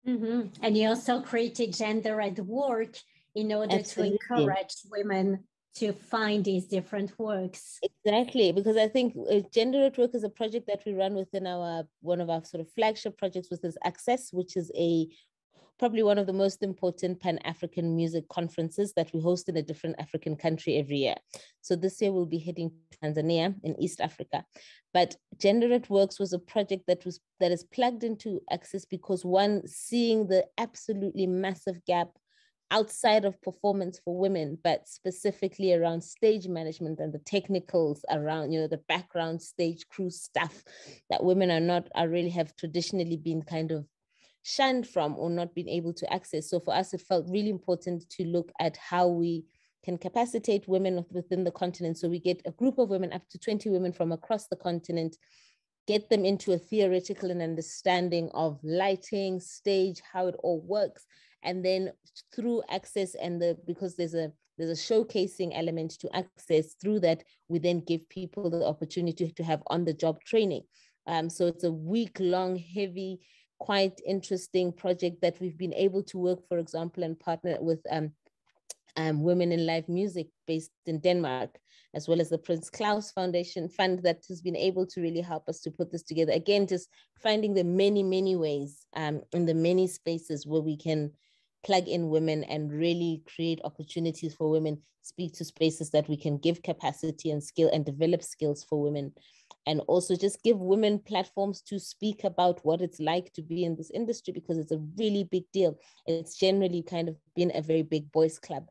Mm-hmm. And you also created gender at work in order Absolutely. to encourage women to find these different works. Exactly, because I think uh, Gender at Work is a project that we run within our one of our sort of flagship projects, which is Access, which is a probably one of the most important Pan African music conferences that we host in a different African country every year. So this year we'll be heading to Tanzania in East Africa. But Gender at Works was a project that was that is plugged into Access because one, seeing the absolutely massive gap outside of performance for women, but specifically around stage management and the technicals around, you know, the background stage crew stuff that women are not, are really have traditionally been kind of shunned from or not been able to access. So for us, it felt really important to look at how we can capacitate women within the continent. So we get a group of women, up to 20 women from across the continent, get them into a theoretical and understanding of lighting, stage, how it all works. And then through access and the, because there's a, there's a showcasing element to access through that, we then give people the opportunity to have on the job training. Um, so it's a week long, heavy quite interesting project that we've been able to work, for example, and partner with um, um, Women in Live Music based in Denmark, as well as the Prince Claus Foundation Fund that has been able to really help us to put this together. Again, just finding the many, many ways um, in the many spaces where we can plug in women and really create opportunities for women, speak to spaces that we can give capacity and skill and develop skills for women. And also just give women platforms to speak about what it's like to be in this industry because it's a really big deal. It's generally kind of been a very big boys club.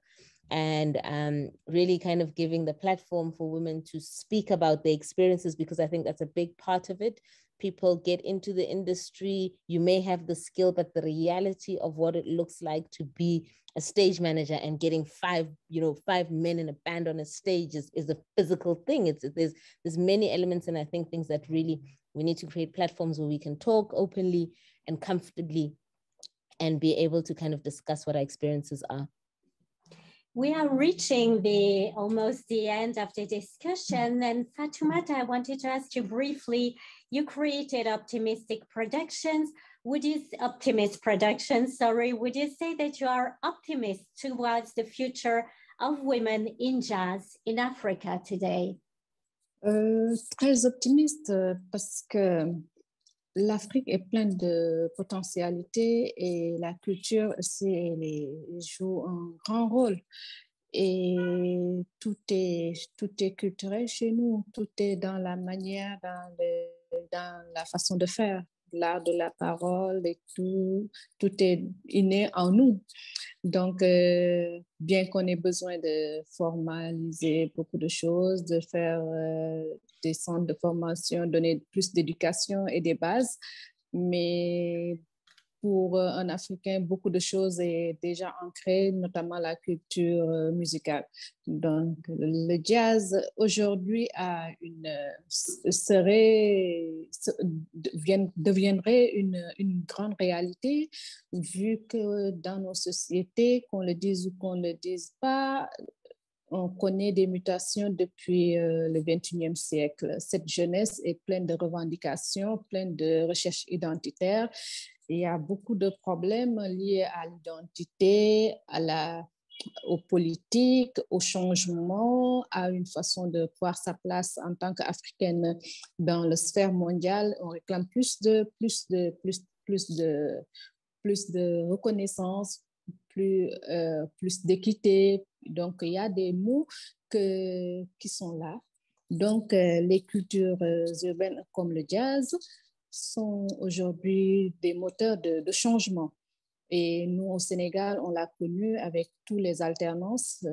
And um, really kind of giving the platform for women to speak about their experiences because I think that's a big part of it people get into the industry you may have the skill but the reality of what it looks like to be a stage manager and getting five you know five men in a band on a stage is, is a physical thing. It's there's there's many elements and i think things that really we need to create platforms where we can talk openly and comfortably and be able to kind of discuss what our experiences are we are reaching the almost the end of the discussion and Fatoumata, I wanted to ask you briefly you created Optimistic Productions. Would you, Optimist Productions, sorry, would you say that you are optimist towards the future of women in jazz in Africa today? Euh, très optimiste euh, parce que l'Afrique est pleine de potentialités et la culture aussi joue un grand rôle. Et tout est, tout est culturel chez nous, tout est dans la manière, dans le, dans la façon de faire, l'art de la parole et tout, tout est inné en nous. Donc, euh, bien qu'on ait besoin de formaliser beaucoup de choses, de faire euh, des centres de formation, donner plus d'éducation et des bases, mais pour euh, un Africain, beaucoup de choses est déjà ancrées, notamment la culture euh, musicale. Donc, le jazz aujourd'hui a une serait deviendrait une, une grande réalité vu que dans nos sociétés, qu'on le dise ou qu'on ne le dise pas, on connaît des mutations depuis euh, le 21e siècle. Cette jeunesse est pleine de revendications, pleine de recherches identitaires il y a beaucoup de problèmes liés à l'identité, à la, aux politiques, au changement, à une façon de voir sa place en tant qu'Africaine dans la sphère mondiale. On réclame plus de, plus de, plus, plus de, plus de reconnaissance, plus, euh, plus d'équité. Donc, il y a des mots que, qui sont là. Donc, euh, les cultures euh, urbaines comme le jazz, sont aujourd'hui des moteurs de, changement. Et nous, au Sénégal, on l'a connu avec toutes les alternances.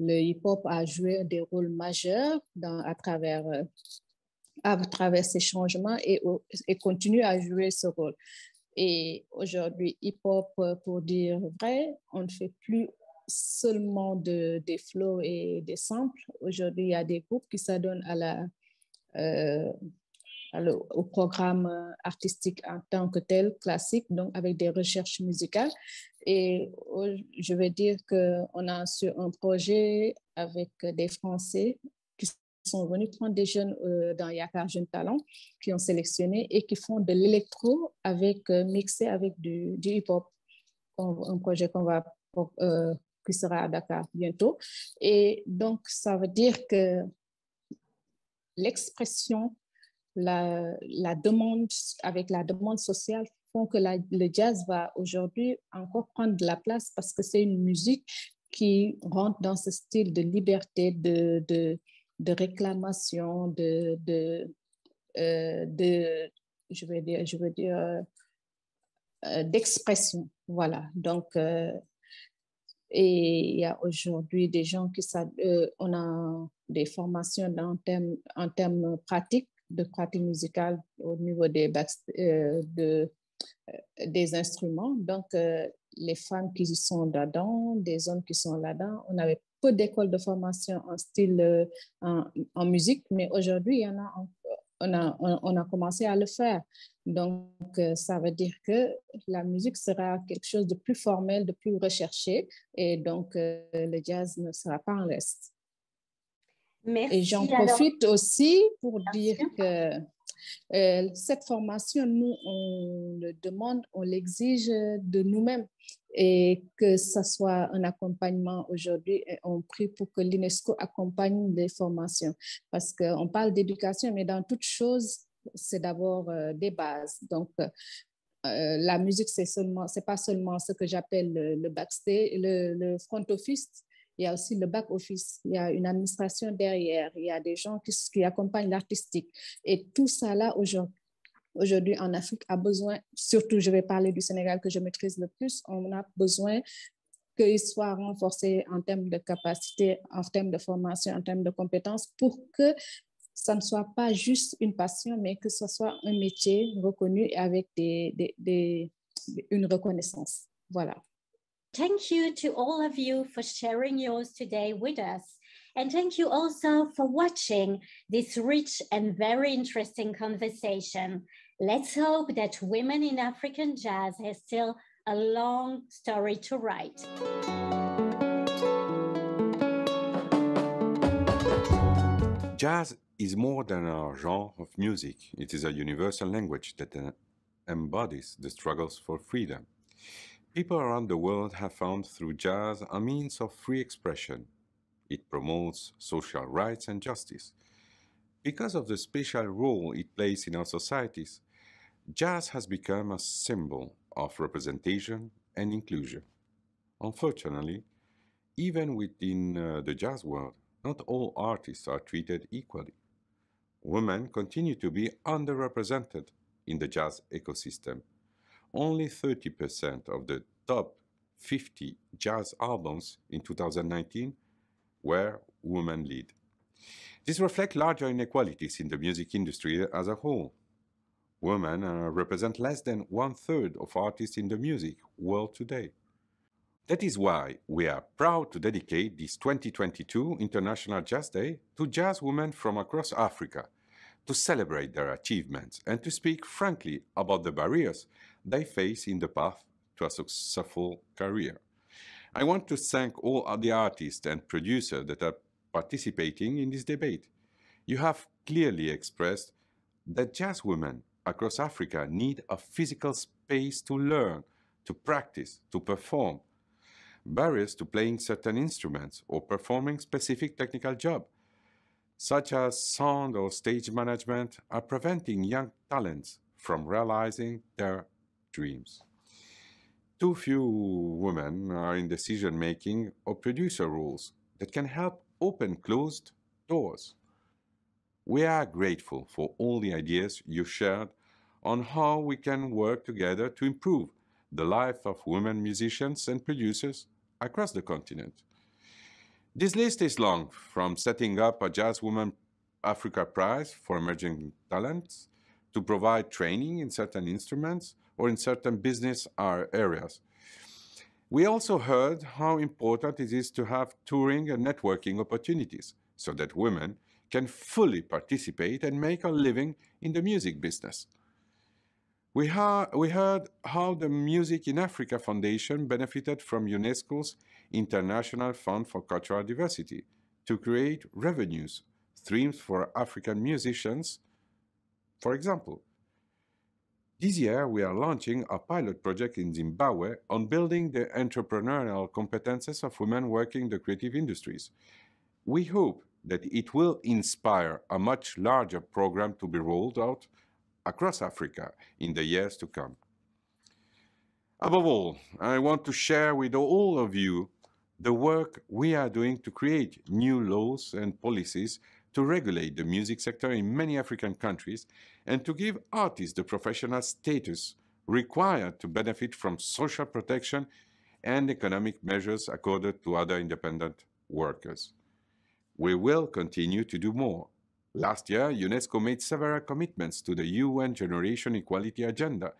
Le hip-hop a joué des rôles majeurs à, travers, à travers ces changements et continue à jouer ce rôle. Et aujourd'hui, hip-hop, pour dire vrai, on ne fait plus seulement de, des flows et des samples. Aujourd'hui, il y a des groupes qui s'adonnent euh, au programme artistique en tant que tel, classique, donc avec des recherches musicales. Et je vais dire qu'on a sur un projet avec des Français sont venus prendre des jeunes euh, dans Yakar Jeunes Talents, qui ont sélectionné et qui font de l'électro avec euh, mixé avec du, hip-hop. Un projet qu'on va qui sera à Dakar bientôt. Et donc, ça veut dire que l'expression, la, la, demande, avec la demande sociale, font que le jazz va aujourd'hui encore prendre de la place parce que c'est une musique qui rentre dans ce style de liberté, de, de, de réclamation, de, de, euh, de, je veux dire, euh, d'expression. Voilà. Donc, euh, et il y a aujourd'hui des gens qui savent, on a des formations en termes, en termes pratiques, de pratique musicale au niveau des, de, des instruments. Donc, les femmes qui sont là-dedans, des hommes qui sont là-dedans, on avait peu d'écoles de formation en style, en, en, musique, mais aujourd'hui, il y en a on a, on, a commencé à le faire. Donc, euh, ça veut dire que la musique sera quelque chose de plus formel, de plus recherché, et donc euh, le jazz ne sera pas en reste. Merci. Et j'en profite aussi pour dire que euh, cette formation, nous, on le demande, on l'exige de nous-mêmes et que ce soit un accompagnement aujourd'hui, on prie pour que l'UNESCO accompagne les formations parce qu'on parle d'éducation, mais dans toute chose, c'est d'abord euh, des bases. Donc, euh, la musique, c'est seulement, c'est pas seulement ce que j'appelle le, backstage, le, le, front office. Il y a aussi le back office. Il y a une administration derrière. Il y a des gens qui, accompagnent l'artistique. Et tout ça là aujourd'hui en Afrique a besoin, surtout je vais parler du Sénégal que je maîtrise le plus, on a besoin qu'il soit renforcé en termes de capacité, en termes de formation, en termes de compétences pour que ça ne soit pas juste une passion, mais que ce soit un métier reconnu et avec une reconnaissance. Voilà. Thank you to all of you for sharing yours today with us. And thank you also for watching this rich and very interesting conversation. Let's hope that women in African jazz have still a long story to write. Jazz is more than a genre of music. It is a universal language that uh, embodies the struggles for freedom. People around the world have found through jazz a means of free expression, it promotes social rights and justice. Because of the special role it plays in our societies, jazz has become a symbol of representation and inclusion. Unfortunately, even within uh, the jazz world, not all artists are treated equally. Women continue to be underrepresented in the jazz ecosystem. Only 30% of the top 50 jazz albums in 2019 were women lead. This reflects larger inequalities in the music industry as a whole. Women uh, represent less than one third of artists in the music world today. That is why we are proud to dedicate this 2022 International Jazz Day to jazz women from across Africa to celebrate their achievements and to speak frankly about the barriers they face in the path to a successful career. I want to thank all the artists and producers that are participating in this debate. You have clearly expressed that jazz women across Africa need a physical space to learn, to practice, to perform. Barriers to playing certain instruments or performing specific technical jobs, such as sound or stage management, are preventing young talents from realizing their dreams. Too few women are in decision making or producer roles that can help open closed doors. We are grateful for all the ideas you shared on how we can work together to improve the life of women musicians and producers across the continent. This list is long, from setting up a Jazz Woman Africa Prize for emerging talents to provide training in certain instruments or in certain business areas. We also heard how important it is to have touring and networking opportunities so that women can fully participate and make a living in the music business. We, we heard how the Music in Africa Foundation benefited from UNESCO's International Fund for Cultural Diversity to create revenues streams for African musicians, for example. This year, we are launching a pilot project in Zimbabwe on building the entrepreneurial competences of women working in the creative industries. We hope that it will inspire a much larger program to be rolled out across Africa in the years to come. Above all, I want to share with all of you the work we are doing to create new laws and policies to regulate the music sector in many African countries and to give artists the professional status required to benefit from social protection and economic measures accorded to other independent workers. We will continue to do more. Last year, UNESCO made several commitments to the UN Generation Equality Agenda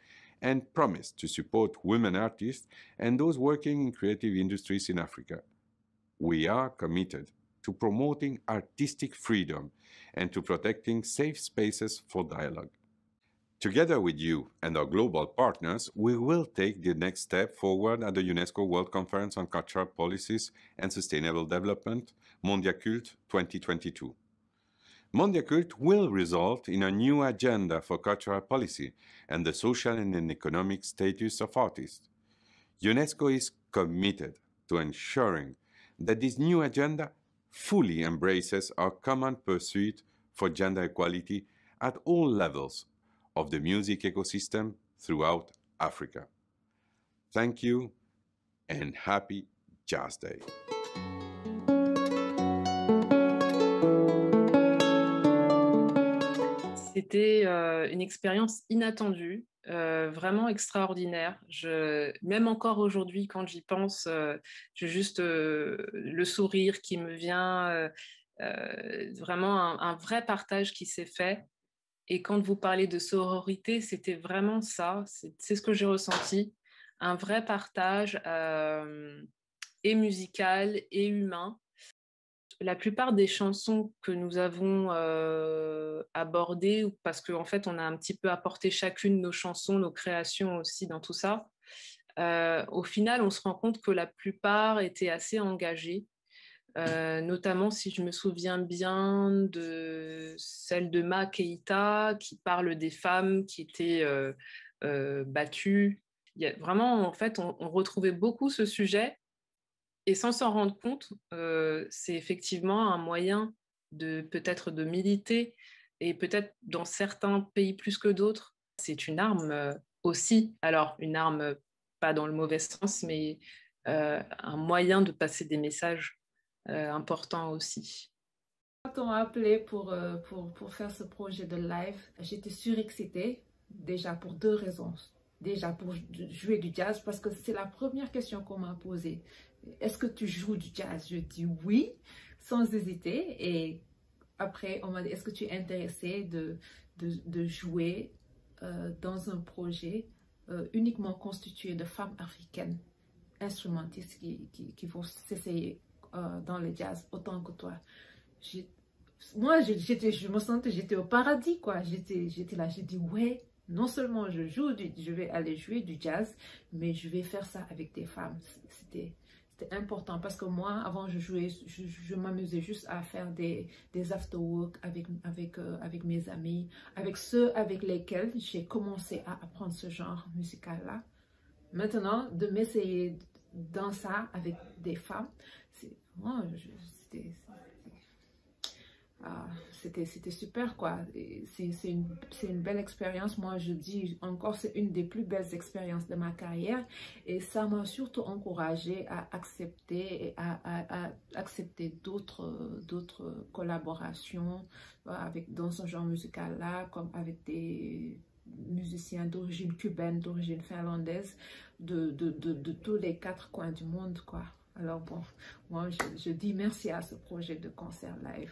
and promised to support women artists and those working in creative industries in Africa. We are committed to promoting artistic freedom and to protecting safe spaces for dialogue. Together with you and our global partners, we will take the next step forward at the UNESCO World Conference on Cultural Policies and Sustainable Development, Mondiacult 2022. Mondiacult will result in a new agenda for cultural policy and the social and economic status of artists. UNESCO is committed to ensuring that this new agenda fully embraces our common pursuit for gender equality at all levels of the music ecosystem throughout Africa. Thank you and happy Jazz Day. C'était euh, une expérience inattendue, euh, vraiment extraordinaire. Même encore aujourd'hui, quand j'y pense, euh, j'ai juste euh, le sourire qui me vient, vraiment un, vrai partage qui s'est fait. Et quand vous parlez de sororité, c'était vraiment ça, c'est ce que j'ai ressenti, un vrai partage et musical et humain la plupart des chansons que nous avons euh, abordées, parce qu'en en fait, on a un petit peu apporté chacune nos chansons, nos créations aussi dans tout ça, euh, au final, on se rend compte que la plupart étaient assez engagées. Euh, notamment si je me souviens bien de celle de Ma Keita qui parle des femmes qui étaient battues. Vraiment, en fait, on retrouvait beaucoup ce sujet et sans s'en rendre compte, euh, c'est effectivement un moyen de peut-être de militer et peut-être dans certains pays plus que d'autres, c'est une arme euh, aussi. Alors une arme pas dans le mauvais sens, mais euh, un moyen de passer des messages importants aussi. Quand on m'a appelé pour, pour, pour faire ce projet de live, j'étais surexcitée, déjà pour deux raisons. Déjà pour jouer du jazz, parce que c'est la première question qu'on m'a posée est-ce que tu joues du jazz? Je dis oui, sans hésiter. Et après, on m'a dit, est-ce que tu es intéressé de, de, jouer euh, dans un projet euh, uniquement constitué de femmes africaines instrumentistes qui, qui, vont s'essayer euh, dans le jazz autant que toi? Moi, j'étais, je me sentais, j'étais au paradis, quoi. J'étais, là, j'ai dit, ouais, non seulement je joue, je vais aller jouer du jazz, mais je vais faire ça avec des femmes. C'était important parce que moi, avant, je jouais, je, m'amusais juste à faire des, des after-work avec, avec, euh, avec mes amis, avec ceux avec lesquels j'ai commencé à apprendre ce genre musical-là. Maintenant, de m'essayer dans ça avec des femmes, c'est, moi, ah, c'était super quoi. C'est une, une belle expérience. Moi je dis encore c'est une des plus belles expériences de ma carrière. Et ça m'a surtout encouragé à accepter et à, à, accepter d'autres collaborations avec dans ce genre musical là comme avec des musiciens d'origine cubaine d'origine finlandaise de, de, de tous les quatre coins du monde quoi alors bon, moi je, dis merci à ce projet de concert live.